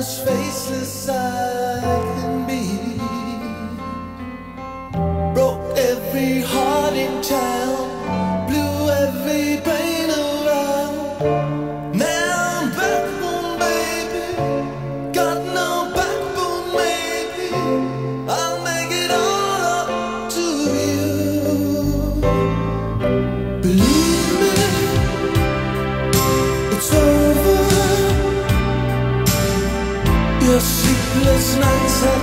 as faceless I can be. Broke every heart in time. nights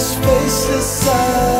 spaces. Side.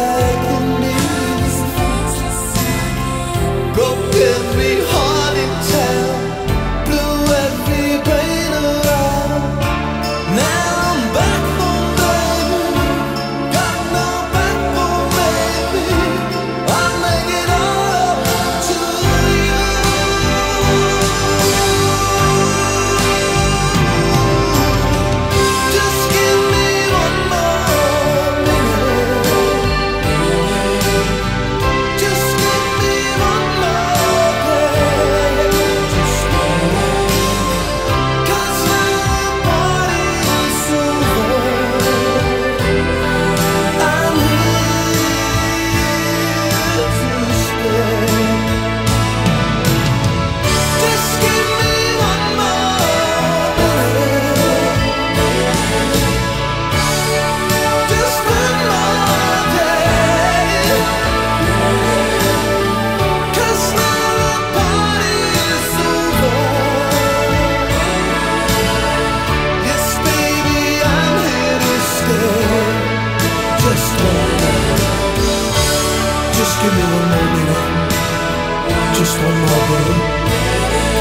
Just one more word,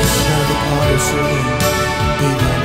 another part of singing. Be there.